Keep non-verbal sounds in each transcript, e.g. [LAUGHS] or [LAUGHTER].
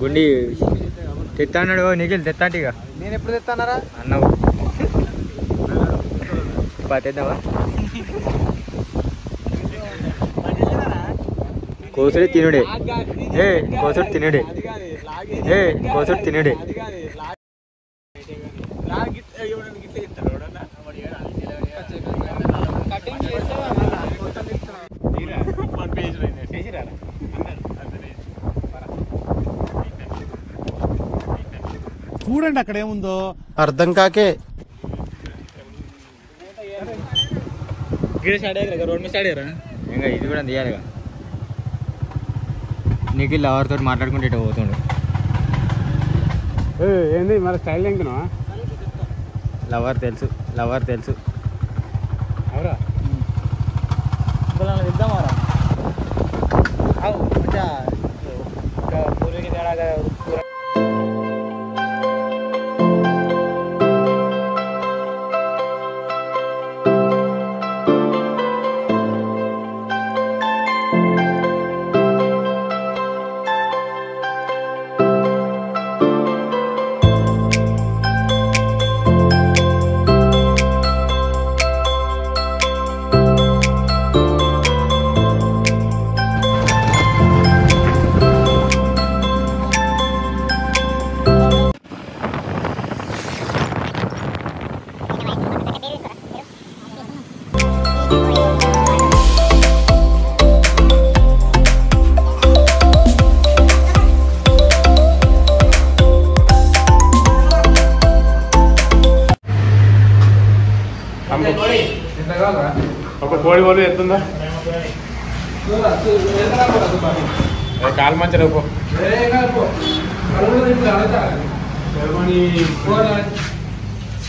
గుండి తెత్తా అన్నాడు నీకెళ్ళి తెత్తాంటి ఇక. నేను ఎప్పుడు తెస్తానరా అన్నావు. తెద్దామా కోసుడే తినుడే. ఏ కోసుడు తినుడే. ఏ కోసుడు తినుడే. చూడండి అక్కడ ఏముందో. అర్థం కాకే. రోడ్ మీద ఇంకా ఇది కూడా తీయాలిగా. నీకు లవర్తో మాట్లాడుకుంటే ఇటు పోతుండు. ఏంది మరి స్టైల్ ఎంకనా లవర్ తెలుసు లవర్ తెలుసు. అవురా ఇద్దామారా మంచిగా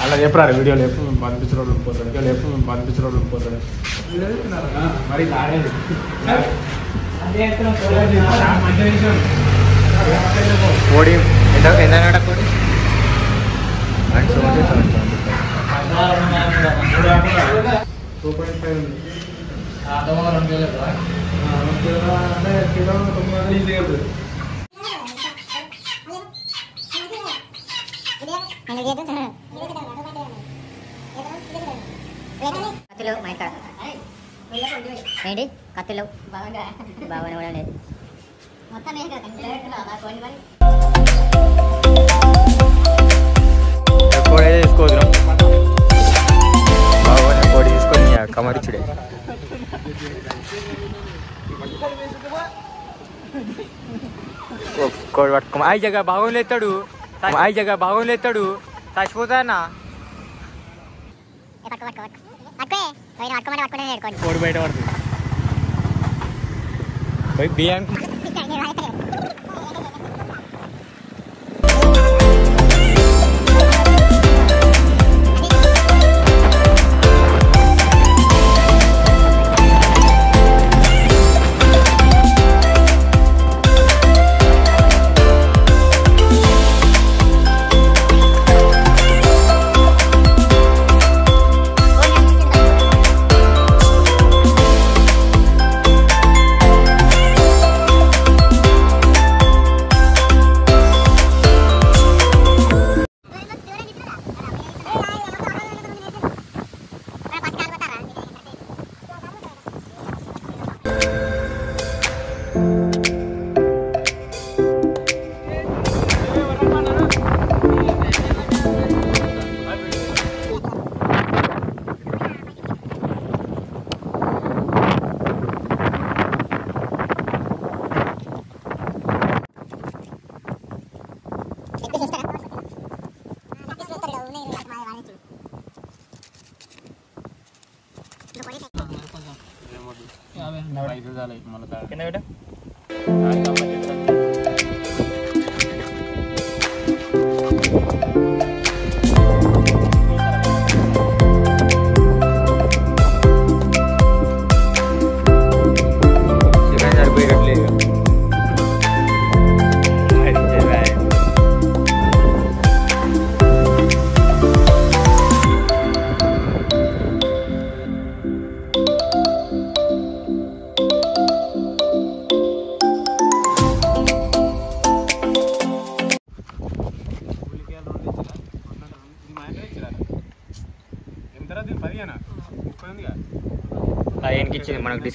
అలా చెప్పరాడు వీడియో లేపు మేము పంపించడం పోతాడు లేపు మేము పంపించడం పోతాడు మరి లాగేది కోడి ఎంత ఎంత అన్నాడ కోడి one seventy seven seventy two point five ఉంది కత్తిలో మా ఏంటి? కత్తిలో. బాగానే కూడా లేదు. కోడి అయితే తీసుకోవద్దు బాగా కోడి తీసుకొని కోడి ఐ జగ బాగోలు ఎత్తాడు చచ్చిపోతానా బయట పడుతుంది. బియ్యం [LAUGHS]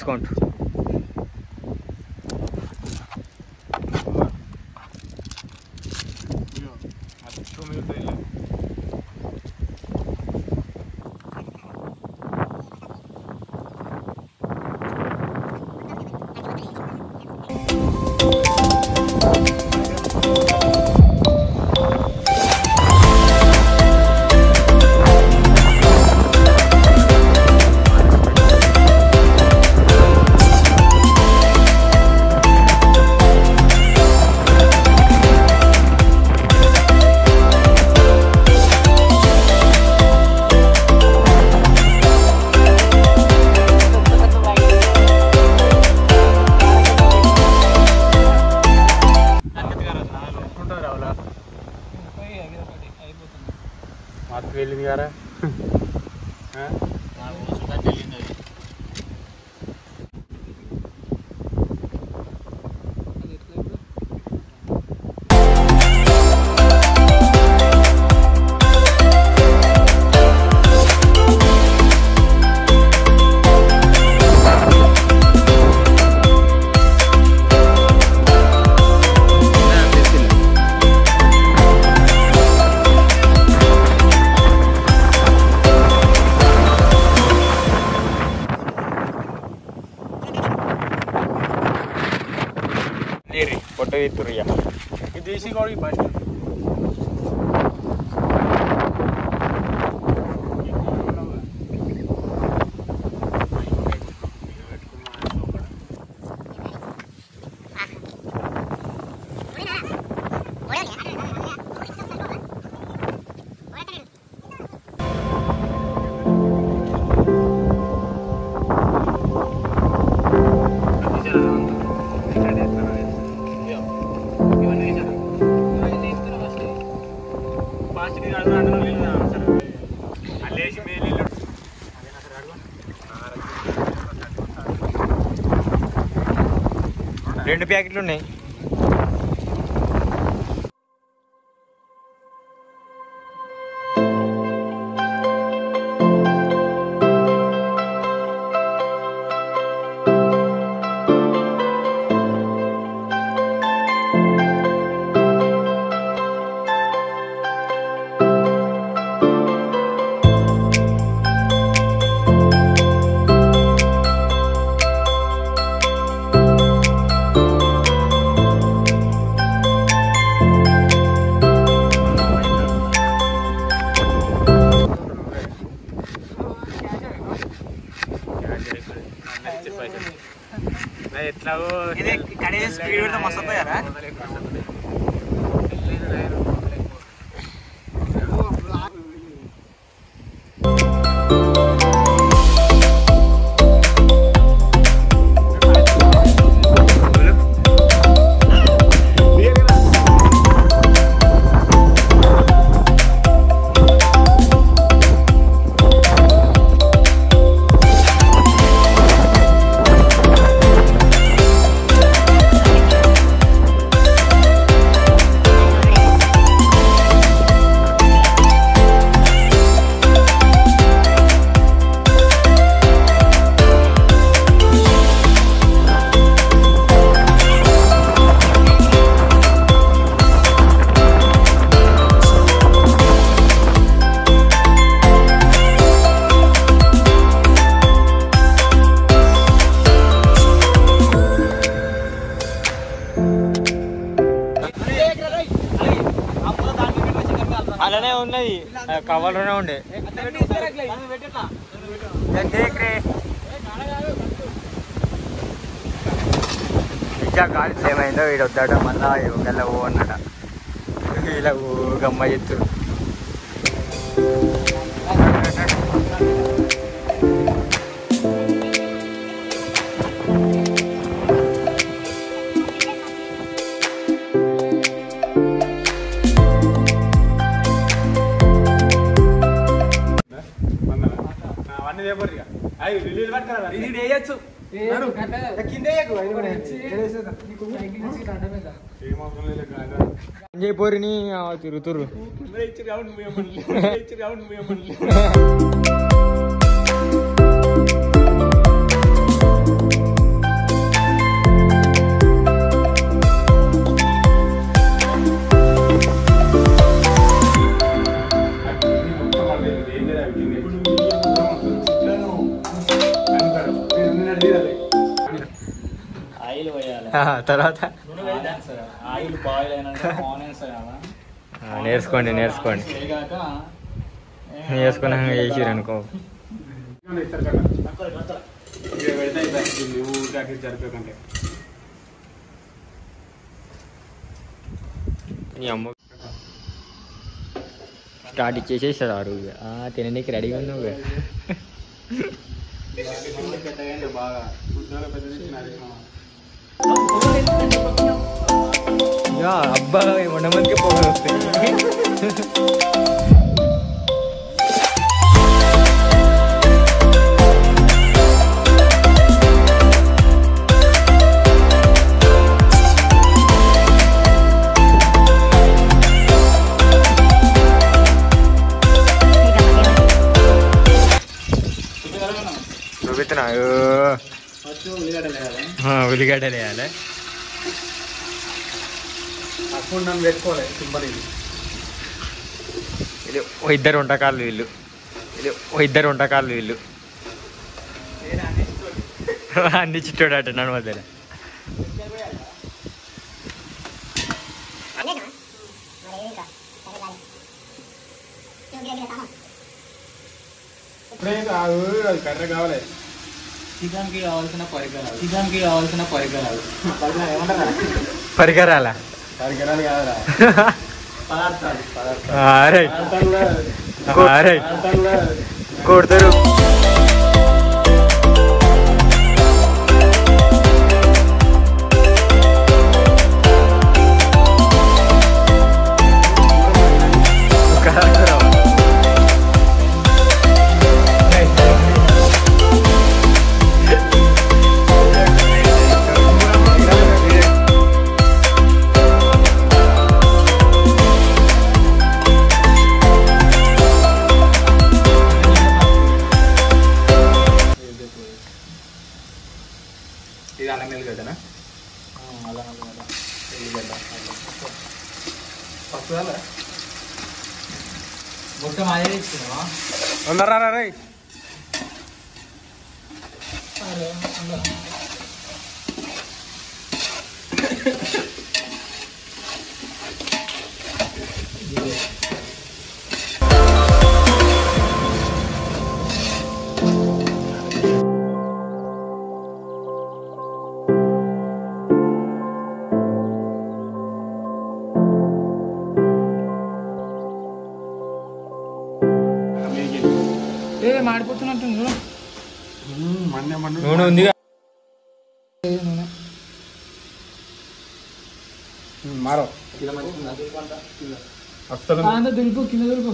ಡಿಸ್ಕೌಂಟ್ రెండు ప్యాకెట్లు ఉన్నాయి. కవర్లోనే ఉండే. ఇంకా గాలి ఏమైందో వీడు వద్దాడ మళ్ళా ఒకళ్ళ ఓ అన్నాడ. ఇలా ఓ గమ్మ ఎత్తు. అవన్నీ చేయబోరు ఇక అవి రిలీజ్ పట్టుకురా ఇది వేయచ్చు కింద ఏం అవసరం లేదు కాదు చేయపోరిని తిరుగుతురు తర్వాత? నేర్చుకోండి నేర్చుకోండి. నేర్చుకున్నాక చేసిరు అనుకో. నీ అమ్మ స్టార్ట్ ఇచ్చేసేసాడు ఆడు తిననీకి రెడీగా ఉన్నావు బాగా. ಯಾ ಹಬ್ಬ ನಮಗೆ ಹೋಗುತ್ತೆ Betul nak? ఉల్లిగడ్డలు వేయాలి. అప్పుడు పెట్టుకోవాలి సింపల్ ఇది. ఇది ఓ ఇద్దరు వంటకాలు వీళ్ళు. ఇది ఓ ఇద్దరు వంటకాలు వీళ్ళు. అన్ని చిట్టోడట నన్ను మధ్యలో ఇప్పుడే కాదు కర్ర కావాలి. చికెన్ కి కావాల్సిన పరికరాలు చికెన్ కి కావాల్సిన పరికరాలు పరికరాలు ఏమంటారా పరికరాల పరికరాలు కాదురా పదార్థాలు పదార్థాలు అరే పదార్థాలు కూడా అరే పదార్థాలు కూడా కొడతారు ఇది అల్లం వెల్లిగడ్డనా అలా అలా ఎల్లిగడ్డ. ఫస్ట్ మొత్తం అదే ఇస్తున్నావా ఉన్నారా రై నూనె ఉంది మారో. అస్సలు దులుపు కింద దులుపు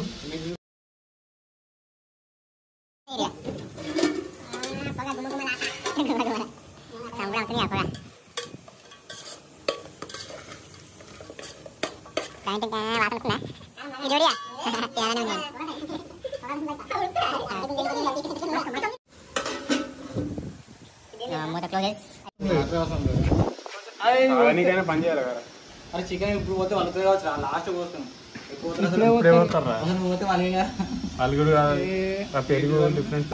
చికెన్ ఇప్పుడు పోతే వాళ్ళతో కావచ్చు లాస్ట్ పోస్తాం ఇప్పుడే పోతారా అసలు పోతే వాళ్ళు అలుగుడు కాదు ఆ పెరుగు డిఫరెంట్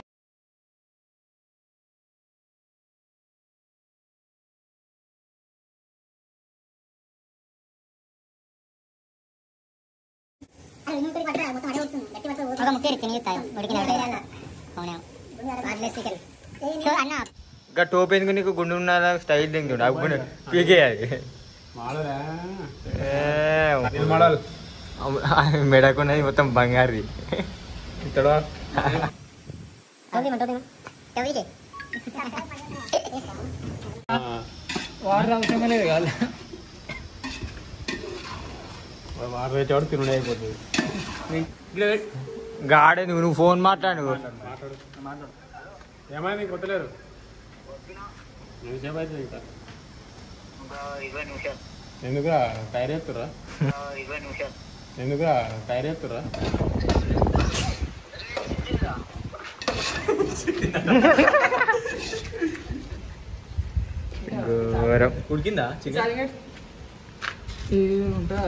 ఒక ముక్క తిని చూస్తాను ఉడికిన అవునా సో అన్న ఇంకా టోప్ ఎందుకు నీకు గుండు ఉన్న స్టైల్ దింగుండు ఆ గుండు పీకేయాలి మాడరా ఏ, మోడల్ మెడకున్నది మొత్తం బంగారు వాటర్ అవసరమే లేదు కాదు. వాటర్ వేసేవాడు తిరుడు అయిపోతుంది. గాడే నువ్వు నువ్వు ఫోన్ మాట్లాడు. ఏమైంది కొట్టలేరు ఎంతసేపు అవుతుంది ఇంకా ఎందుకురా? టైర్ ఎత్తురా ఎందుకురా? టైర్ ఎత్తురా ఉడికిందా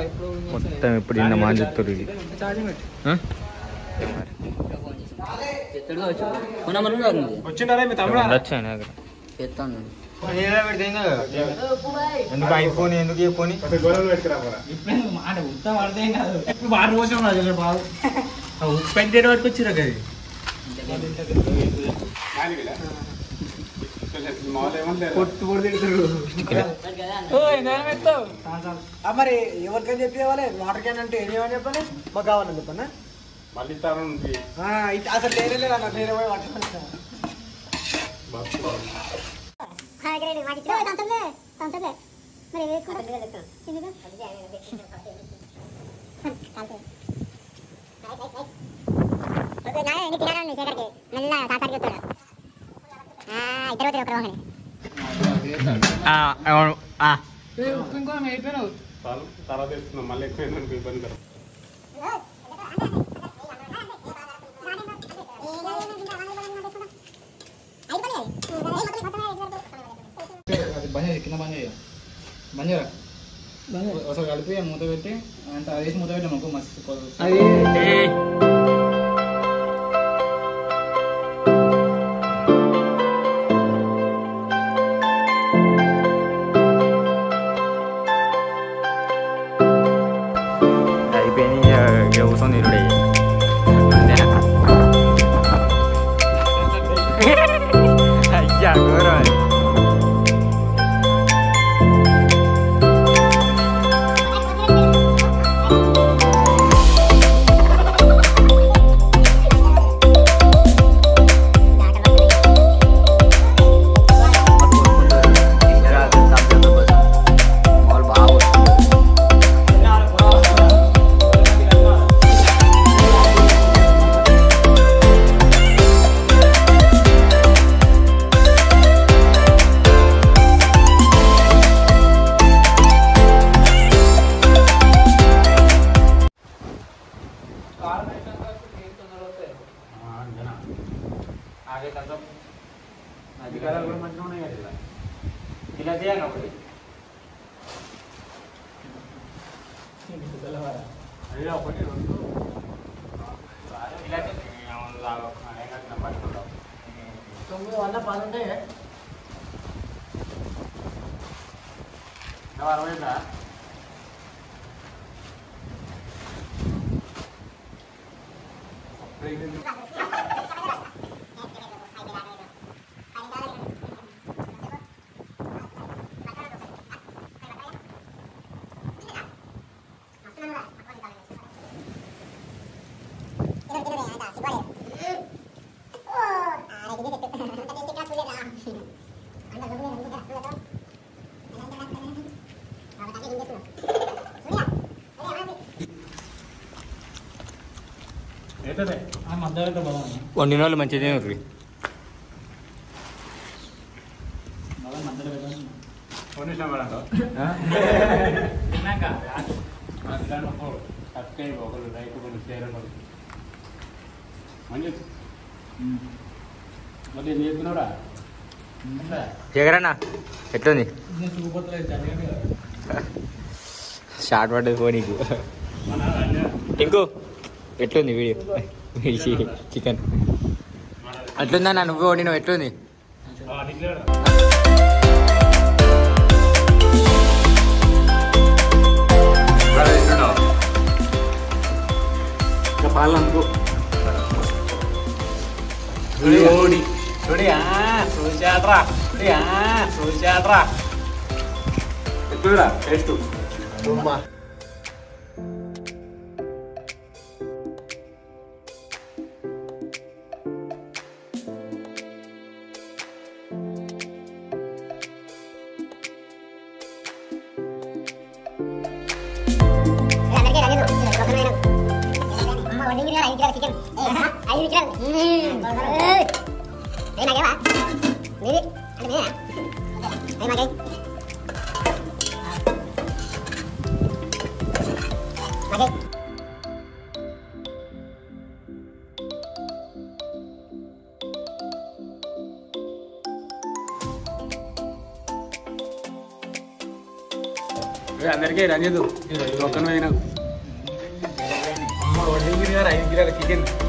ఇప్పుడు మొత్తం ఇప్పుడు నిన్న మా చెప్తారు ఇది. వచ్చిండారా మీ తమ్ముడు? ఆయన దగ్గర చెప్తాను నేనే పెడితే ఏం కాదు. ఎందుకు ఐఫోన్ ఎందుకు ఈ ఫోన్ కొంచెం గొడవలు పెట్టుకురా పోరా. ఇప్పుడు మాట ఉత్త పడితే ఏం కాదు. ఇప్పుడు వారం రోజులు ఉన్నది బాబు. ఉప్పు ఎంత వరకు వచ్చిరా కదా ಹಾಗರೇಡಿ ಮಾಡಿ ಚಲೋ ತಂತಲೆ ತಂತಲೆ ಮರಿ ವೇಸ್ ಕೊಡ ಬಿಡ ಲೆಕ್ಕ ತಿನ್ನಿದ ಅದೇ ಆನೆ ಬೆಕ್ಕಿನ ಕಾಟೆ ಕಾಟೆ ಅದೇ ನಾನು ನಿನ್ನ ತಿನ್ನಾರನ್ನ ಶೇಖರ್ಗೆ ಮೆಲ್ಲ ಸಾಕಾಗಿ ಹೋಗ್ತಾರ ಆ ಇದ್ರ ಹೋದ್ರೆ ಹೋಗ್ತಾರ ಹೋಗನೆ ಆ ಅವನು ಆ ಉಪ್ಪಿಂಗೋ ಮೇಯ್ತಾರ ಸಾಲು ತಾರಾ ದೇಶ ಮಲ್ಲೆ ಕೇಂದ್ರ ಇಬ್ಬಂದಿ ಬರ ಐದು ಬನ್ನಿ ಐದು ಬನ್ನಿ బంద్ కింద బంద్ చేయ బంద్ చేయరా ఒకసారి కలిపి మూత పెట్టి అంటే అది వేసి మూత పెట్టాం అనుకో మస్తు అది కలర్ కూడా మంచిగా ఉన్నాయి కదా ఇలా. ఇలా చేయాలి ఒకటి అయ్యో ఒకటి రెండు ఇలా చేయాలి. అవును, లాగా. ఆ, ఏం కాదు, నేను పట్టుకుంటాం. తొమ్మిది వంద పది ఉంటాయి ఇంకా అరవై ఉందా? అవుతుంది. మంచి మరి ఏం చేస్తున్నావురా? జగరన్నా ఎట్లుంది? షార్ట్ పడ్డది ఫోనీకు టింకు. ఎట్లుంది వీడియో చికెన్ అట్లుందన్నా నువ్వు వండినావు ఎట్లుంది ఇంకా పాలు అనుకో ఓడి చూడి చూసాడ్రా చూడి చూసాడ్రా ఎట్లురా టేస్ట్ ఐదు కిలోలు ఏ నాకేవా మీది అంటే మీదేనా అయ్యి మాకే మాకే అందరికీ రంజదు ఒక్కను పోయినావు అమ్మ వండింది కదా ఐదు కిలోల చికెన్ ఐదు కిలోలు ఏ నాకేవా ఇది అంటే నేనే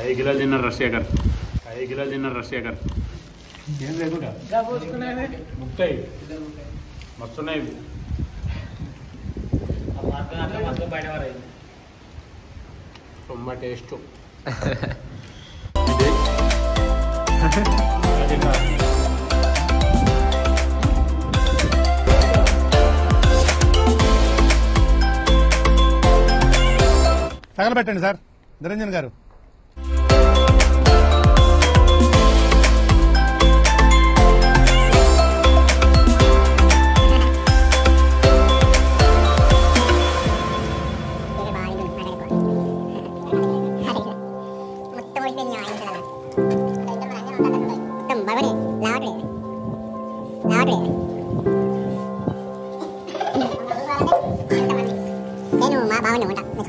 ఐదు కిలోలు తిన్నారు రష్యాకర్ ఐదు కిలోలు తిన్నారు రష్యాకర్ ఏం లేకుండా ముక్తాయి. మస్తున్నాయి. సొమ్మ టేస్ట్. తగలబెట్టండి సార్. నిరంజన్ గారు.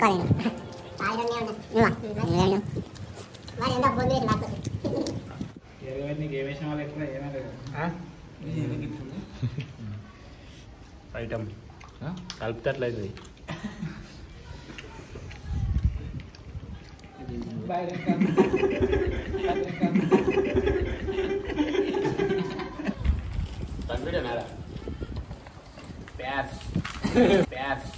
బావని ఉంటా మెచ్చుకోలేను నువ్వా నేను వాడు ఎంత బొందు వేసి లాక్కొచ్చు నీకు ఏ వేసిన వాళ్ళు ఎక్కువ ఏమైనా ఐటమ్ కలిపితట్లయితుంది తన్విడనారా ప్యాస్ ప్యాస్